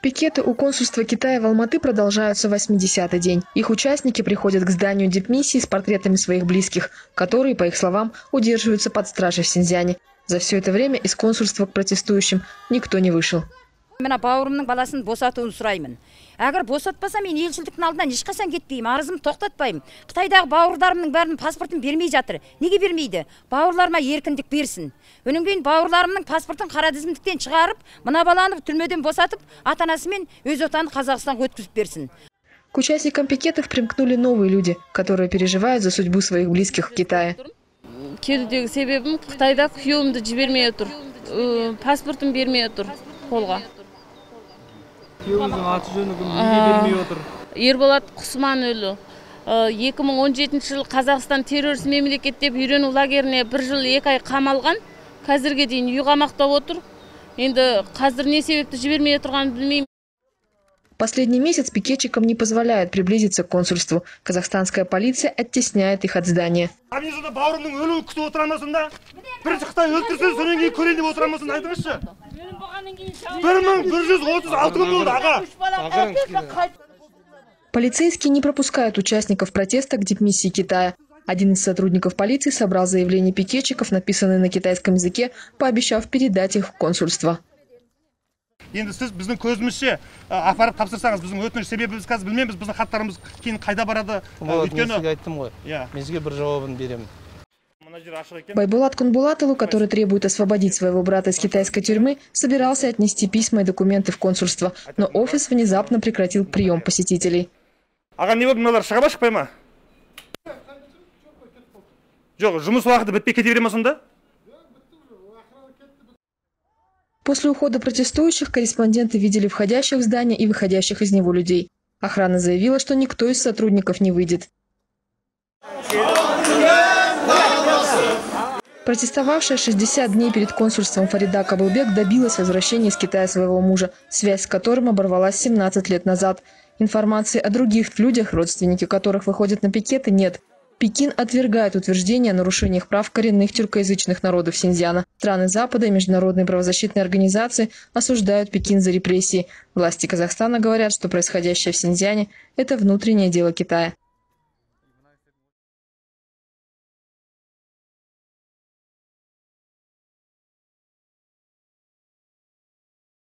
Пикеты у консульства Китая в Алматы продолжаются 80-й день. Их участники приходят к зданию дипмиссии с портретами своих близких, которые, по их словам, удерживаются под стражей в Синьцзяне. За все это время из консульства к протестующим никто не вышел. Мына бауырымның баласын босатуын сұраймын. Әгер босатпаса мен елшілдіктің алдынан ешқашан кетпеймін арызымды тоқтатпаймын. Қытайдағы бауырларымның бәрінің паспортын бермей жатыр. Неге бермейді? Бауырларыма еркіндік берсін. Өнен кейін бауырларымның паспортын қара тізімдіктен шығарып мына баланы түрмеден босатып ата анасымен өз отаны қазақстанға өткізіп берсін. К участникам пикетов примкнули новые люди, которые переживают за судьбу своих близких в Китае. келудегі себебім қытайда күйеуімді жібермей отыр Э, паспортын бермей отыр қолға. Күйеуіңіздің аты жөні кім неге бермей отыр. Ерболат құсманұлы екі мың он жетінші жылы қазақстан террорист мемлекет деп үйрену лагеріне бір жыл екі ай қамалған қазірге дейін үй қамақта отыр. Енді қазір не себепті жібермей отырғанын білмеймін. Последний месяц пикетчикам не позволяют приблизиться к консульству. Казахстанская полиция оттесняет их от здания. бауырымның өлуін күтіп отырамысың да бірінші қытай өлтірсе содан кейін көрейін деп отырамысың айтыңызшы. бір мың бір жүз отыз алты күн болды аға Полицейские не пропускают участников протеста к дипмиссии Китая. Один из сотрудников полиции собрал заявление пикетчиков, написанные на китайском языке, пообещав передать их в консульство. енді сіз біздің көзімізше а, апарып тапсырсаңыз біздің өтініш себебі біз қазір білмейміз біздің хаттарымыз кейін қайда барады а, болады мен сізге өйткені айттым ғой иә мен сізге бір жауабын беремін Байбулат Кунбулатову, который требует освободить своего брата из китайской тюрьмы, собирался отнести письма и документы в консульство, но офис внезапно прекратил прием посетителей. После ухода протестующих корреспонденты видели входящих в здание и выходящих из него людей. Охрана заявила, что никто из сотрудников не выйдет. Протестовавшая 60 дней перед консульством Фарида Каблбек добилась возвращения из Китая своего мужа, связь с которым оборвалась 17 лет назад. Информации о других людях, родственники которых выходят на пикеты, нет. Пекин отвергает утверждения о нарушениях прав коренных тюркоязычных народов Синьцзяна. Страны Запада и международные правозащитные организации осуждают Пекин за репрессии. Власти Казахстана говорят, что происходящее в Синьцзяне – это внутреннее дело Китая.